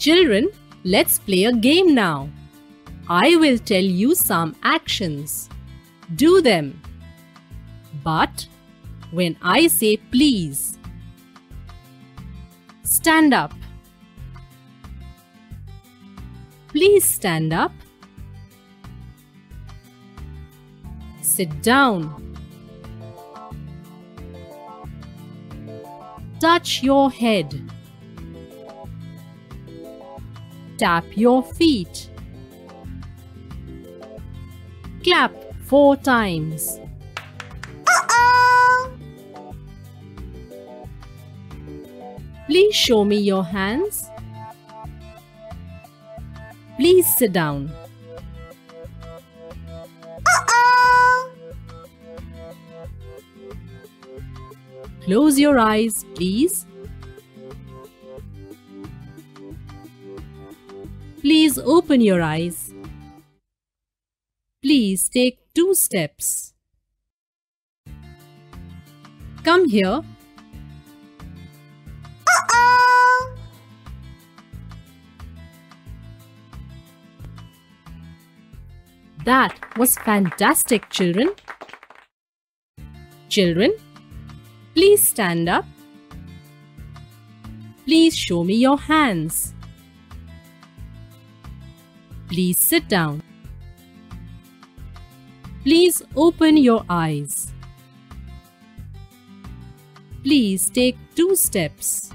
Children, let's play a game now. I will tell you some actions. Do them. But when I say please, stand up. Please stand up. Sit down. Touch your head. Tap your feet. Clap four times. Uh-oh! Please show me your hands. Please sit down. Uh-oh! Close your eyes, please. Please open your eyes. Please take two steps. Come here. That was fantastic, children. Children, please stand up. Please show me your hands. Please sit down. Please open your eyes. Please take two steps.